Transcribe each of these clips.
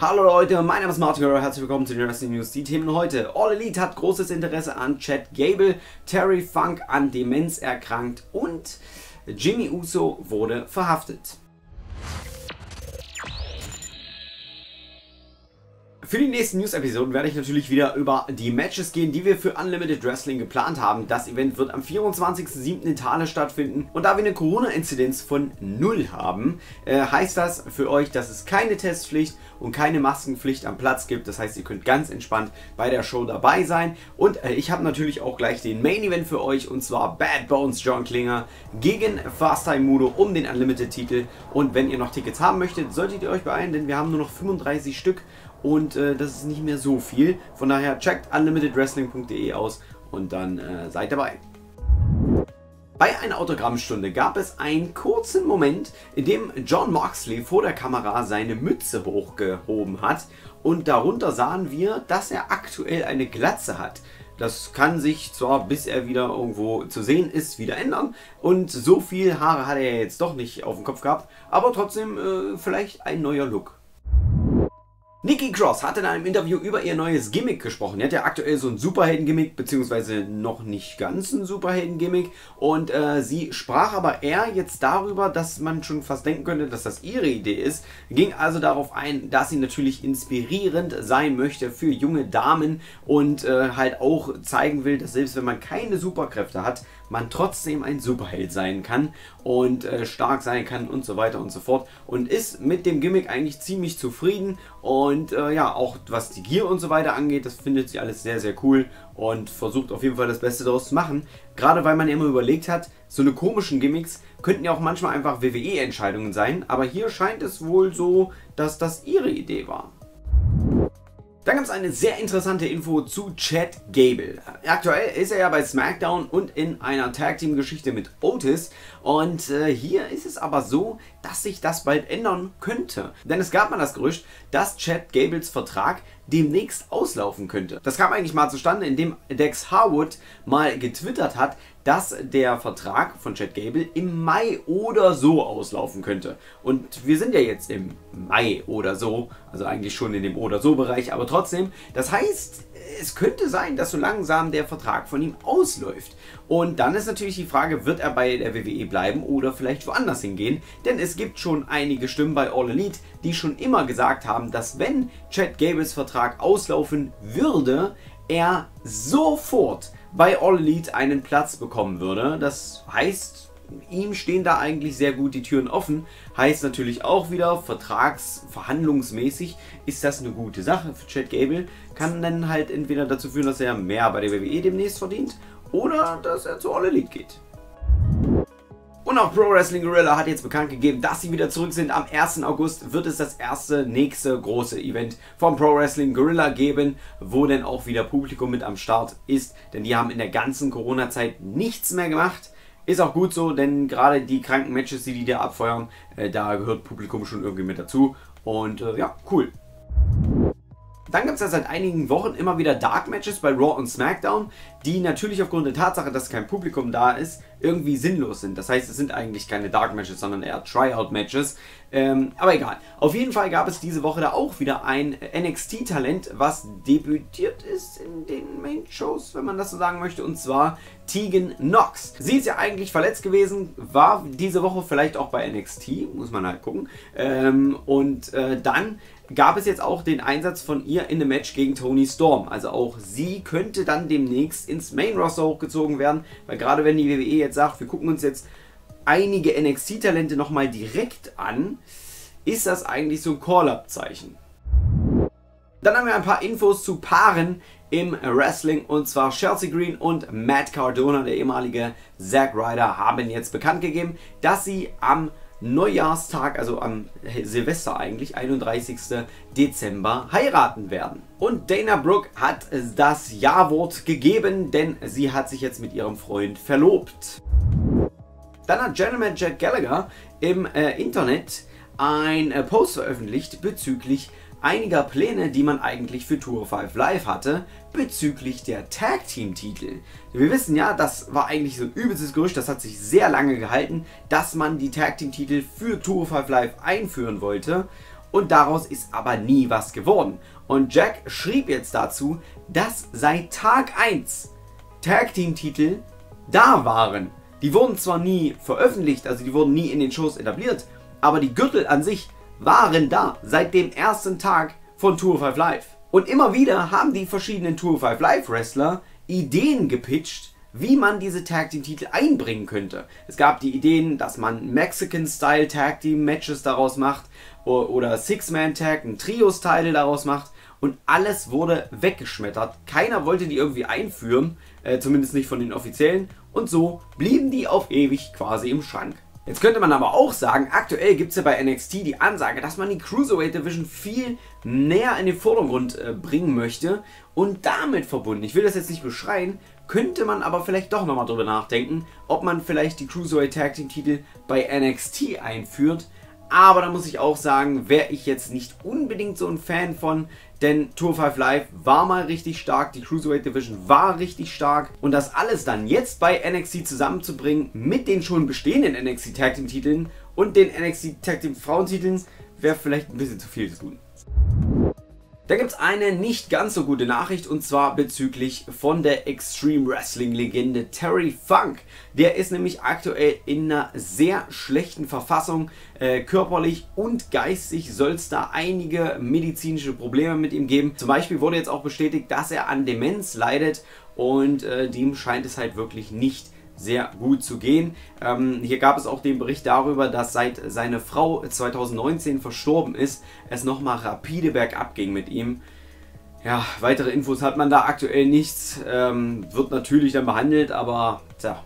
Hallo Leute, mein Name ist Martin Hero, herzlich willkommen zu den Wrestling News. Die Themen heute. All Elite hat großes Interesse an Chad Gable, Terry Funk an Demenz erkrankt und Jimmy Uso wurde verhaftet. Für die nächsten News-Episoden werde ich natürlich wieder über die Matches gehen, die wir für Unlimited Wrestling geplant haben. Das Event wird am 24.07. in Thale stattfinden und da wir eine Corona-Inzidenz von 0 haben, äh, heißt das für euch, dass es keine Testpflicht und keine Maskenpflicht am Platz gibt. Das heißt, ihr könnt ganz entspannt bei der Show dabei sein und äh, ich habe natürlich auch gleich den Main-Event für euch und zwar Bad Bones John Klinger gegen Fast Time Mudo um den Unlimited-Titel und wenn ihr noch Tickets haben möchtet, solltet ihr euch beeilen, denn wir haben nur noch 35 Stück und äh, das ist nicht mehr so viel. Von daher checkt unlimitedwrestling.de aus und dann äh, seid dabei. Bei einer Autogrammstunde gab es einen kurzen Moment, in dem John Moxley vor der Kamera seine Mütze hochgehoben hat und darunter sahen wir, dass er aktuell eine Glatze hat. Das kann sich zwar, bis er wieder irgendwo zu sehen ist, wieder ändern. Und so viel Haare hat er jetzt doch nicht auf dem Kopf gehabt. Aber trotzdem äh, vielleicht ein neuer Look. Nikki Cross hat in einem Interview über ihr neues Gimmick gesprochen. Sie hat ja aktuell so ein Superhelden-Gimmick, beziehungsweise noch nicht ganz ein Superhelden-Gimmick. Und äh, sie sprach aber eher jetzt darüber, dass man schon fast denken könnte, dass das ihre Idee ist. Ging also darauf ein, dass sie natürlich inspirierend sein möchte für junge Damen und äh, halt auch zeigen will, dass selbst wenn man keine Superkräfte hat, man trotzdem ein Superheld sein kann und äh, stark sein kann und so weiter und so fort. Und ist mit dem Gimmick eigentlich ziemlich zufrieden und äh, ja, auch was die Gier und so weiter angeht, das findet sie alles sehr, sehr cool und versucht auf jeden Fall das Beste daraus zu machen. Gerade weil man immer überlegt hat, so eine komischen Gimmicks könnten ja auch manchmal einfach WWE-Entscheidungen sein, aber hier scheint es wohl so, dass das ihre Idee war. Dann gibt es eine sehr interessante Info zu Chad Gable. Aktuell ist er ja bei SmackDown und in einer Tag Team Geschichte mit Otis und äh, hier ist es aber so, dass sich das bald ändern könnte. Denn es gab mal das Gerücht, dass Chad Gables Vertrag demnächst auslaufen könnte. Das kam eigentlich mal zustande, indem Dex Harwood mal getwittert hat, dass der Vertrag von Chad Gable im Mai oder so auslaufen könnte. Und wir sind ja jetzt im Mai oder so, also eigentlich schon in dem oder so Bereich, aber trotzdem, das heißt, es könnte sein, dass so langsam der Vertrag von ihm ausläuft. Und dann ist natürlich die Frage, wird er bei der WWE bleiben oder vielleicht woanders hingehen? Denn es gibt schon einige Stimmen bei All Elite, die schon immer gesagt haben, dass wenn Chad Gables Vertrag auslaufen würde, er sofort bei All Elite einen Platz bekommen würde. Das heißt, ihm stehen da eigentlich sehr gut die Türen offen. Heißt natürlich auch wieder, vertragsverhandlungsmäßig ist das eine gute Sache für Chad Gable. Kann dann halt entweder dazu führen, dass er mehr bei der WWE demnächst verdient oder dass er zu All Elite geht. Und auch Pro Wrestling Gorilla hat jetzt bekannt gegeben, dass sie wieder zurück sind. Am 1. August wird es das erste nächste große Event vom Pro Wrestling Gorilla geben, wo dann auch wieder Publikum mit am Start ist. Denn die haben in der ganzen Corona-Zeit nichts mehr gemacht. Ist auch gut so, denn gerade die kranken Matches, die die da abfeuern, äh, da gehört Publikum schon irgendwie mit dazu. Und äh, ja, cool. Dann gibt es ja seit einigen Wochen immer wieder Dark Matches bei Raw und SmackDown, die natürlich aufgrund der Tatsache, dass kein Publikum da ist, irgendwie sinnlos sind. Das heißt, es sind eigentlich keine Dark Matches, sondern eher Tryout Matches. Ähm, aber egal. Auf jeden Fall gab es diese Woche da auch wieder ein NXT-Talent, was debütiert ist in den Main-Shows, wenn man das so sagen möchte, und zwar Tegan Knox. Sie ist ja eigentlich verletzt gewesen, war diese Woche vielleicht auch bei NXT, muss man halt gucken. Ähm, und äh, dann gab es jetzt auch den Einsatz von ihr in einem Match gegen Tony Storm. Also auch sie könnte dann demnächst ins Main Roster hochgezogen werden, weil gerade wenn die WWE jetzt sagt, wir gucken uns jetzt einige NXT-Talente nochmal direkt an, ist das eigentlich so ein Call-Up-Zeichen. Dann haben wir ein paar Infos zu Paaren im Wrestling und zwar Chelsea Green und Matt Cardona, der ehemalige Zack Ryder, haben jetzt bekannt gegeben, dass sie am Neujahrstag, also am Silvester eigentlich, 31. Dezember, heiraten werden. Und Dana Brooke hat das Ja-Wort gegeben, denn sie hat sich jetzt mit ihrem Freund verlobt. Dann hat Gentleman Jack Gallagher im äh, Internet ein äh, Post veröffentlicht bezüglich einiger Pläne, die man eigentlich für Tour 5 Live hatte, bezüglich der Tag Team Titel. Wir wissen ja, das war eigentlich so ein übelstes Gerücht, das hat sich sehr lange gehalten, dass man die Tag Team Titel für Tour 5 Live einführen wollte. und daraus ist aber nie was geworden. Und Jack schrieb jetzt dazu, dass seit Tag 1 Tag Team Titel da waren. Die wurden zwar nie veröffentlicht, also die wurden nie in den Shows etabliert, aber die Gürtel an sich waren da seit dem ersten Tag von Tour 5 Live. Und immer wieder haben die verschiedenen Tour 5 Live Wrestler Ideen gepitcht, wie man diese Tag Team Titel einbringen könnte. Es gab die Ideen, dass man Mexican Style Tag Team Matches daraus macht oder Six-Man Tag, ein Trio-Style daraus macht und alles wurde weggeschmettert. Keiner wollte die irgendwie einführen, äh, zumindest nicht von den Offiziellen und so blieben die auf ewig quasi im Schrank. Jetzt könnte man aber auch sagen, aktuell gibt es ja bei NXT die Ansage, dass man die Cruiserweight Division viel näher in den Vordergrund äh, bringen möchte und damit verbunden, ich will das jetzt nicht beschreien, könnte man aber vielleicht doch nochmal drüber nachdenken, ob man vielleicht die Cruiserweight Tag Team Titel bei NXT einführt, aber da muss ich auch sagen, wäre ich jetzt nicht unbedingt so ein Fan von, denn Tour 5 Live war mal richtig stark, die Cruiserweight Division war richtig stark und das alles dann jetzt bei NXT zusammenzubringen mit den schon bestehenden NXT Tag Team Titeln und den NXT Tag Team Frauentiteln wäre vielleicht ein bisschen zu viel zu tun. Da gibt es eine nicht ganz so gute Nachricht und zwar bezüglich von der Extreme Wrestling Legende Terry Funk. Der ist nämlich aktuell in einer sehr schlechten Verfassung. Äh, körperlich und geistig soll es da einige medizinische Probleme mit ihm geben. Zum Beispiel wurde jetzt auch bestätigt, dass er an Demenz leidet und äh, dem scheint es halt wirklich nicht sehr gut zu gehen. Ähm, hier gab es auch den Bericht darüber, dass seit seine Frau 2019 verstorben ist, es nochmal rapide bergab ging mit ihm. Ja, weitere Infos hat man da aktuell nichts. Ähm, wird natürlich dann behandelt, aber tja,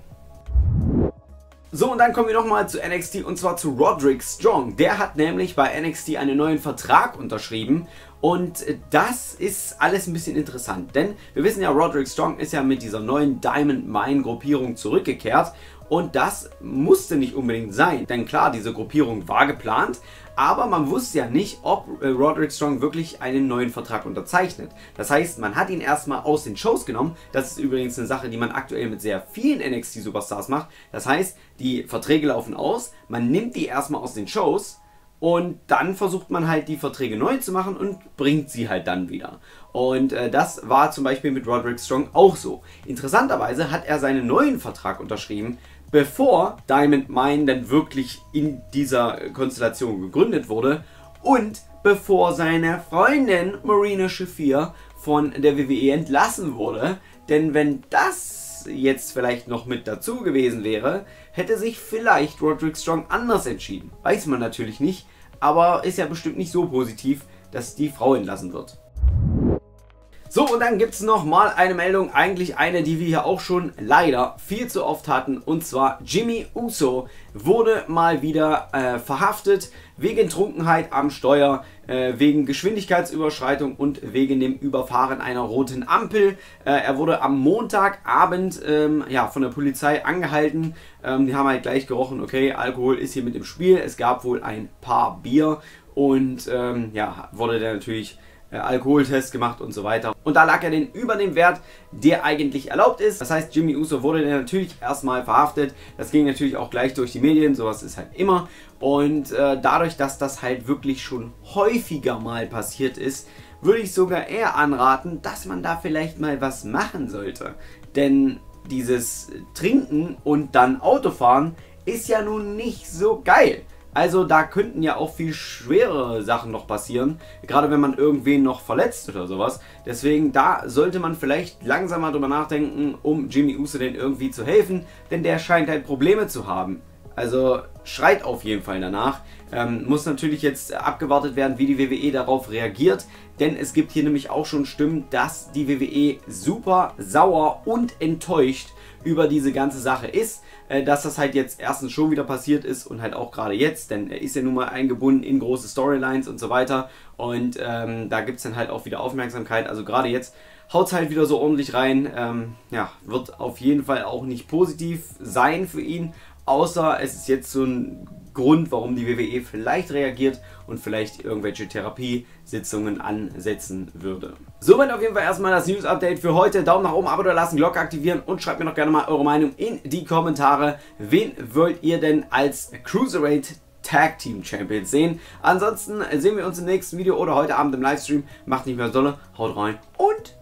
so, und dann kommen wir nochmal zu NXT und zwar zu Roderick Strong. Der hat nämlich bei NXT einen neuen Vertrag unterschrieben. Und das ist alles ein bisschen interessant, denn wir wissen ja, Roderick Strong ist ja mit dieser neuen Diamond Mine Gruppierung zurückgekehrt. Und das musste nicht unbedingt sein, denn klar, diese Gruppierung war geplant, aber man wusste ja nicht, ob äh, Roderick Strong wirklich einen neuen Vertrag unterzeichnet. Das heißt, man hat ihn erstmal aus den Shows genommen. Das ist übrigens eine Sache, die man aktuell mit sehr vielen NXT-Superstars macht. Das heißt, die Verträge laufen aus, man nimmt die erstmal aus den Shows und dann versucht man halt die Verträge neu zu machen und bringt sie halt dann wieder. Und äh, das war zum Beispiel mit Roderick Strong auch so. Interessanterweise hat er seinen neuen Vertrag unterschrieben, bevor Diamond Mine dann wirklich in dieser Konstellation gegründet wurde und bevor seine Freundin Marina Shafir von der WWE entlassen wurde. Denn wenn das jetzt vielleicht noch mit dazu gewesen wäre, hätte sich vielleicht Roderick Strong anders entschieden. Weiß man natürlich nicht, aber ist ja bestimmt nicht so positiv, dass die Frau entlassen wird. So, und dann gibt es nochmal eine Meldung, eigentlich eine, die wir hier auch schon leider viel zu oft hatten. Und zwar Jimmy Uso wurde mal wieder äh, verhaftet wegen Trunkenheit am Steuer, äh, wegen Geschwindigkeitsüberschreitung und wegen dem Überfahren einer roten Ampel. Äh, er wurde am Montagabend ähm, ja, von der Polizei angehalten. Ähm, die haben halt gleich gerochen, okay, Alkohol ist hier mit im Spiel. Es gab wohl ein paar Bier und ähm, ja, wurde der natürlich äh, Alkoholtest gemacht und so weiter. Und da lag er den über dem Wert, der eigentlich erlaubt ist. Das heißt, Jimmy Uso wurde dann natürlich erstmal verhaftet. Das ging natürlich auch gleich durch die Medien, sowas ist halt immer. Und äh, dadurch, dass das halt wirklich schon häufiger mal passiert ist, würde ich sogar eher anraten, dass man da vielleicht mal was machen sollte. Denn dieses Trinken und dann Autofahren ist ja nun nicht so geil. Also da könnten ja auch viel schwerere Sachen noch passieren, gerade wenn man irgendwen noch verletzt oder sowas. Deswegen da sollte man vielleicht langsam mal drüber nachdenken, um Jimmy Uso denn irgendwie zu helfen, denn der scheint halt Probleme zu haben. Also schreit auf jeden Fall danach. Ähm, muss natürlich jetzt abgewartet werden, wie die WWE darauf reagiert, denn es gibt hier nämlich auch schon Stimmen, dass die WWE super sauer und enttäuscht über diese ganze Sache ist, äh, dass das halt jetzt erstens schon wieder passiert ist und halt auch gerade jetzt, denn er ist ja nun mal eingebunden in große Storylines und so weiter und ähm, da gibt es dann halt auch wieder Aufmerksamkeit, also gerade jetzt haut halt wieder so ordentlich rein, ähm, ja, wird auf jeden Fall auch nicht positiv sein für ihn, außer es ist jetzt so ein Grund, warum die WWE vielleicht reagiert und vielleicht irgendwelche Therapiesitzungen ansetzen würde. Soweit auf jeden Fall erstmal das News-Update für heute. Daumen nach oben, Abo da lassen, Glocke aktivieren und schreibt mir noch gerne mal eure Meinung in die Kommentare. Wen wollt ihr denn als Cruiserweight Tag Team Champions sehen. Ansonsten sehen wir uns im nächsten Video oder heute Abend im Livestream. Macht nicht mehr Solle, haut rein und